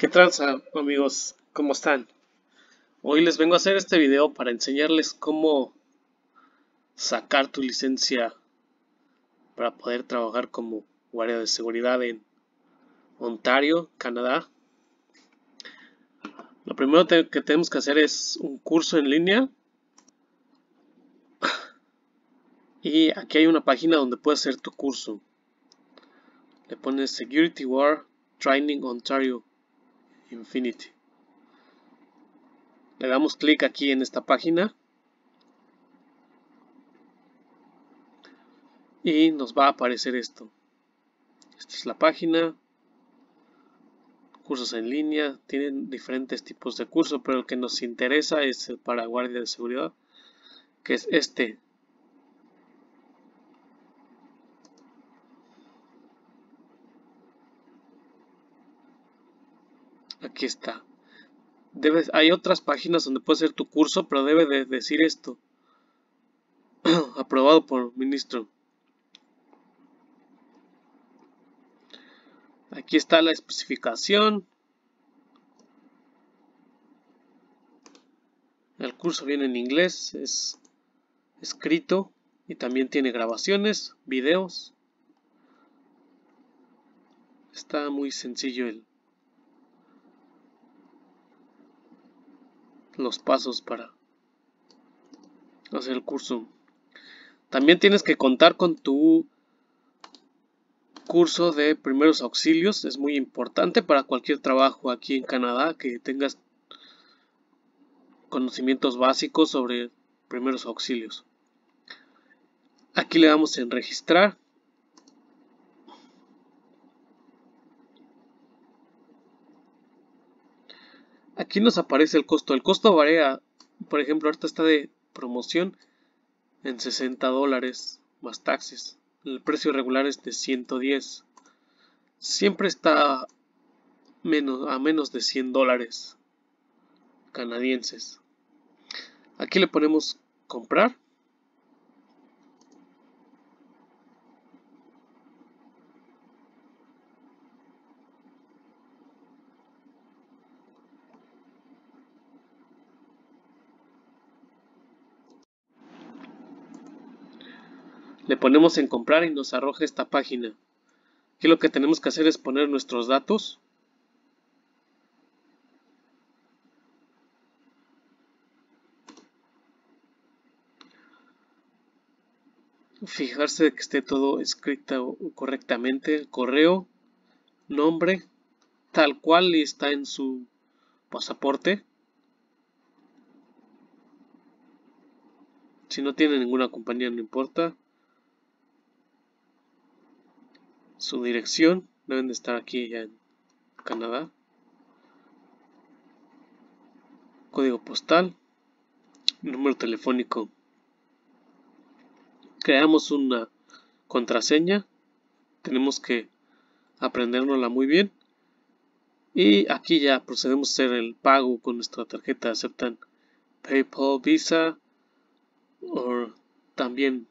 ¿Qué tranza amigos? ¿Cómo están? Hoy les vengo a hacer este video para enseñarles cómo sacar tu licencia para poder trabajar como guardia de seguridad en Ontario, Canadá. Lo primero que tenemos que hacer es un curso en línea. Y aquí hay una página donde puedes hacer tu curso. Le pones Security War Training Ontario Infinity. Le damos clic aquí en esta página. Y nos va a aparecer esto. Esta es la página. Cursos en línea. Tienen diferentes tipos de cursos, pero el que nos interesa es el para guardia de seguridad. Que es este. Aquí está. Hay otras páginas donde puedes hacer tu curso, pero debe de decir esto. Aprobado por ministro. Aquí está la especificación. El curso viene en inglés, es escrito y también tiene grabaciones, videos. Está muy sencillo el, los pasos para hacer el curso. También tienes que contar con tu curso de primeros auxilios. Es muy importante para cualquier trabajo aquí en Canadá que tengas conocimientos básicos sobre primeros auxilios. Aquí le damos en registrar Aquí nos aparece el costo. El costo varía. Por ejemplo, ahorita está de promoción en 60 dólares más taxes. El precio regular es de 110. Siempre está a menos de 100 dólares canadienses. Aquí le ponemos comprar. Le ponemos en comprar y nos arroja esta página. Aquí lo que tenemos que hacer es poner nuestros datos. Fijarse de que esté todo escrito correctamente. correo, nombre, tal cual está en su pasaporte. Si no tiene ninguna compañía, no importa. Su dirección deben de estar aquí ya en Canadá. Código postal. Número telefónico. Creamos una contraseña. Tenemos que aprendérnosla muy bien. Y aquí ya procedemos a hacer el pago con nuestra tarjeta. Aceptan PayPal, Visa o también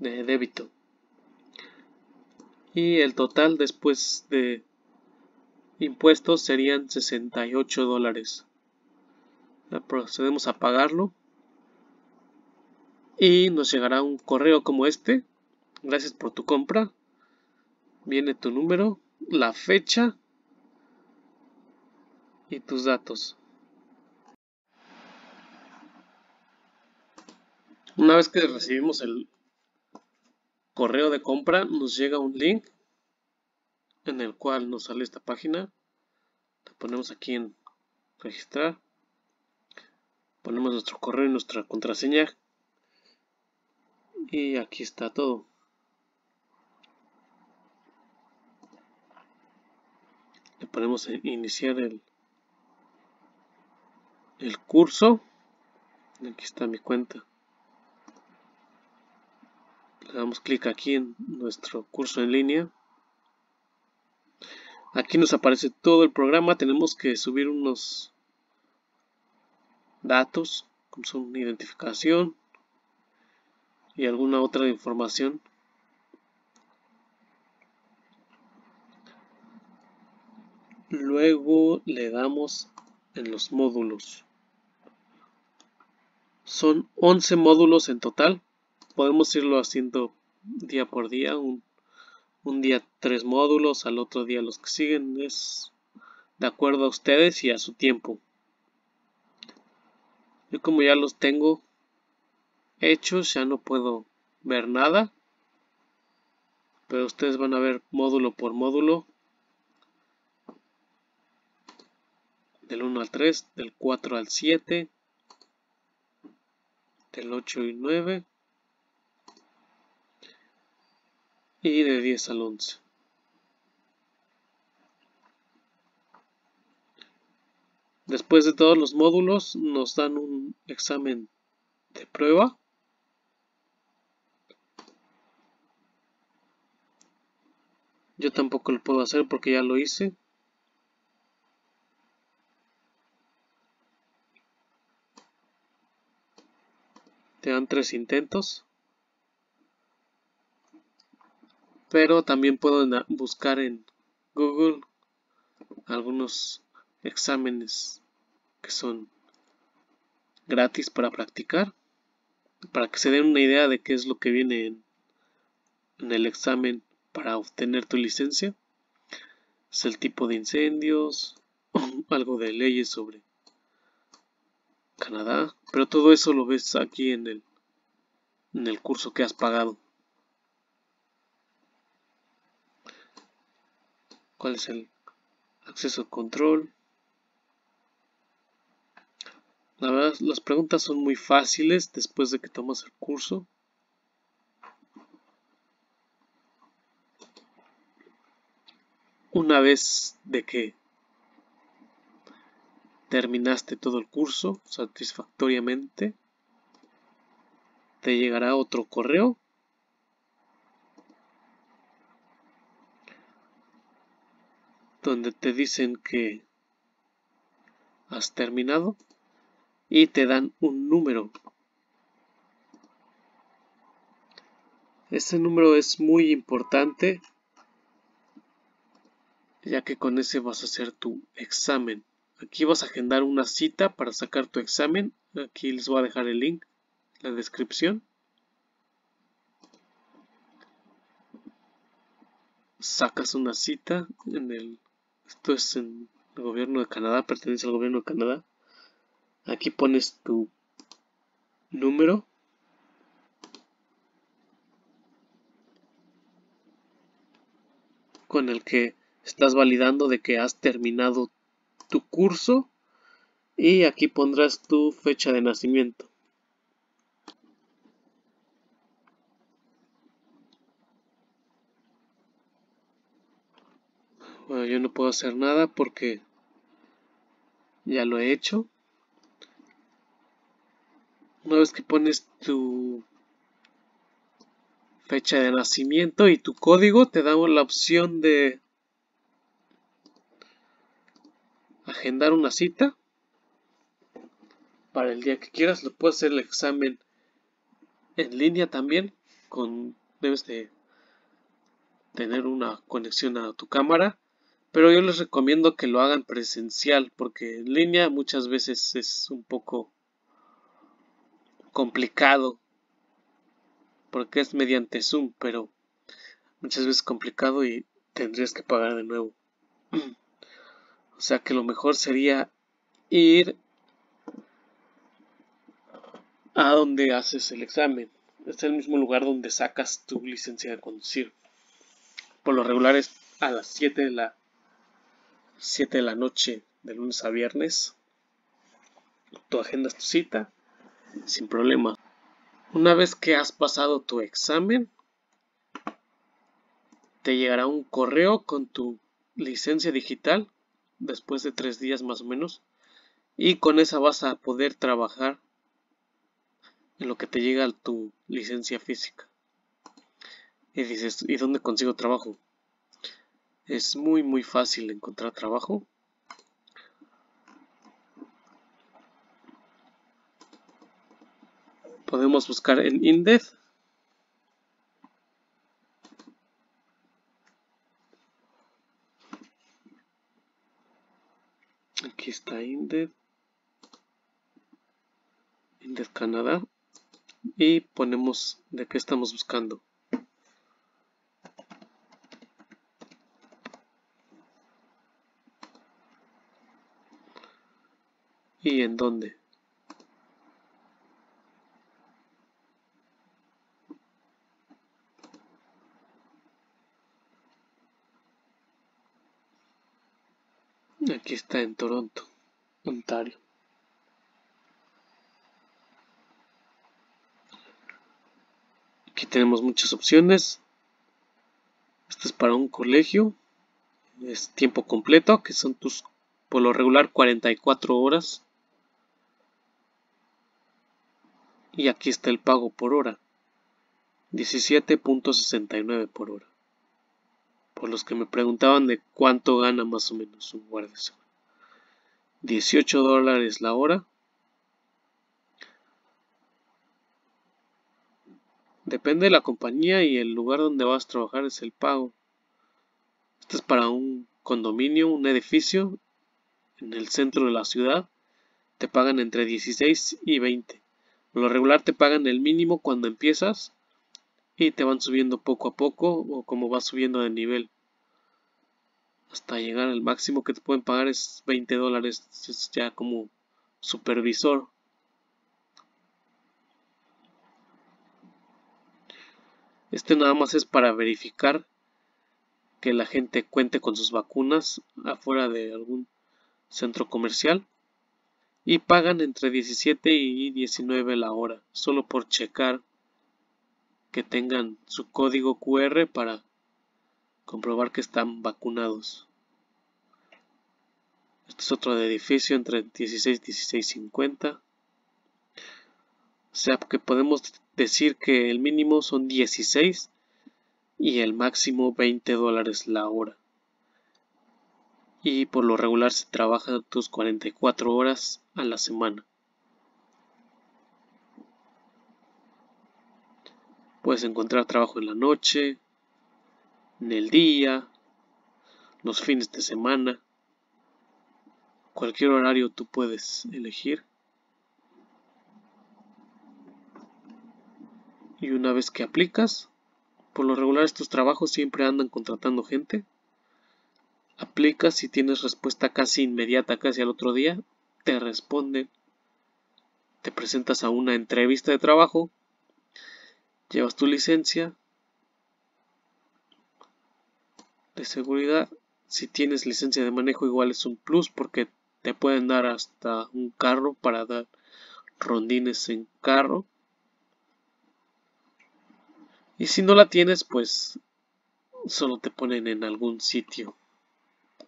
de débito y el total después de impuestos serían 68 dólares. Procedemos a pagarlo y nos llegará un correo como este. Gracias por tu compra. Viene tu número, la fecha y tus datos. Una vez que recibimos el correo de compra nos llega un link en el cual nos sale esta página. Le ponemos aquí en registrar. Ponemos nuestro correo y nuestra contraseña. Y aquí está todo. Le ponemos iniciar el el curso. Aquí está mi cuenta le damos clic aquí en nuestro curso en línea aquí nos aparece todo el programa tenemos que subir unos datos como son identificación y alguna otra información Luego le damos en los módulos. Son 11 módulos en total. Podemos irlo haciendo día por día. Un, un día tres módulos, al otro día los que siguen. Es de acuerdo a ustedes y a su tiempo. Yo como ya los tengo hechos, ya no puedo ver nada. Pero ustedes van a ver módulo por módulo. Del 1 al 3, del 4 al 7, del 8 y 9 y de 10 al 11. Después de todos los módulos nos dan un examen de prueba. Yo tampoco lo puedo hacer porque ya lo hice. Te dan tres intentos. Pero también puedo buscar en Google algunos exámenes que son gratis para practicar, para que se den una idea de qué es lo que viene en, el examen para obtener tu licencia. Es el tipo de incendios, algo de leyes sobre Canadá, pero todo eso lo ves aquí en el, en el curso que has pagado. ¿Cuál es el acceso control? La verdad, las preguntas son muy fáciles después de que tomas el curso. Una vez de que terminaste todo el curso satisfactoriamente, te llegará otro correo donde te dicen que has terminado y te dan un número. Este número es muy importante ya que con ese vas a hacer tu examen. Aquí vas a agendar una cita para sacar tu examen. Aquí les voy a dejar el link la descripción. Sacas una cita en el... Esto es en el gobierno de Canadá, pertenece al gobierno de Canadá. Aquí pones tu número. Con el que estás validando de que has terminado tu curso. Y aquí pondrás tu fecha de nacimiento. Bueno, yo no puedo hacer nada porque ya lo he hecho. Una vez que pones tu fecha de nacimiento y tu código, te damos la opción de agendar una cita para el día que quieras. Lo puedes hacer el examen en línea también. Con, debes de tener una conexión a tu cámara. Pero yo les recomiendo que lo hagan presencial porque en línea muchas veces es un poco complicado porque es mediante Zoom, pero muchas veces complicado y tendrías que pagar de nuevo. o sea que lo mejor sería ir a donde haces el examen. Es el mismo lugar donde sacas tu licencia de conducir. Por lo regular es a las 7 de la 7 de la noche de lunes a viernes. Tú agendas tu cita sin problema. Una vez que has pasado tu examen, te llegará un correo con tu licencia digital después de tres días más o menos y con esa vas a poder trabajar en lo que te llega tu licencia física. Y dices, ¿y dónde consigo trabajo? Es muy muy fácil encontrar trabajo. podemos buscar en Indeed. Aquí está Indeed. Indeed Canadá. Y ponemos de qué estamos buscando. Y en dónde. Aquí está en Toronto, Ontario. Aquí tenemos muchas opciones. Esto es para un colegio. Es tiempo completo, que son tus, por lo regular, 44 horas. Y aquí está el pago por hora. 17.69 por hora. Por los que me preguntaban de cuánto gana más o menos un guardia 18 dólares la hora. Depende de la compañía y el lugar donde vas a trabajar es el pago. Esto es para un condominio, un edificio en el centro de la ciudad. Te pagan entre 16 y 20. Lo regular te pagan el mínimo cuando empiezas y te van subiendo poco a poco o como vas subiendo de nivel. Hasta llegar al máximo que te pueden pagar es 20 dólares ya como supervisor. Este nada más es para verificar que la gente cuente con sus vacunas afuera de algún centro comercial y pagan entre 17 y 19 la hora, solo por checar que tengan su código QR para comprobar que están vacunados. Este es otro edificio entre 16 y 16.50. O sea que podemos decir que el mínimo son 16 y el máximo 20 dólares la hora y por lo regular se trabaja tus 44 horas a la semana. Puedes encontrar trabajo en la noche, en el día, los fines de semana. Cualquier horario tú puedes elegir. Y una vez que aplicas, por lo regular estos trabajos siempre andan contratando gente aplicas y tienes respuesta casi inmediata, casi al otro día, te responden, te presentas a una entrevista de trabajo, llevas tu licencia de seguridad, si tienes licencia de manejo igual es un plus porque te pueden dar hasta un carro para dar rondines en carro. Y si no la tienes, pues solo te ponen en algún sitio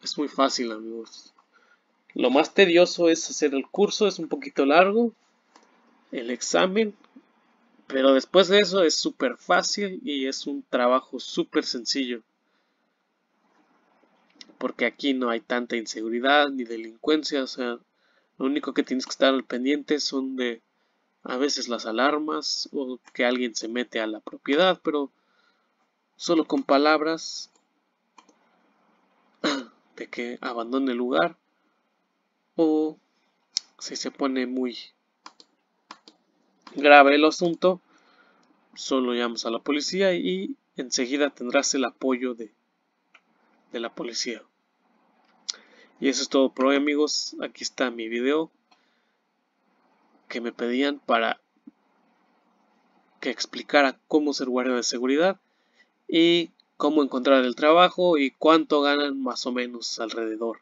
es muy fácil, amigos. Lo más tedioso es hacer el curso, es un poquito largo. El examen. Pero después de eso es súper fácil y es un trabajo súper sencillo. Porque aquí no hay tanta inseguridad ni delincuencia. O sea, lo único que tienes que estar al pendiente son de a veces las alarmas o que alguien se mete a la propiedad. Pero solo con palabras de que abandone el lugar o si se pone muy grave el asunto, solo llamas a la policía y enseguida tendrás el apoyo de, de la policía. Y eso es todo por hoy amigos, aquí está mi video que me pedían para que explicara cómo ser guardia de seguridad y cómo encontrar el trabajo y cuánto ganan más o menos alrededor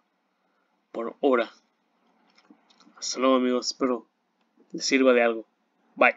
por hora. Hasta amigos, espero les sirva de algo. Bye.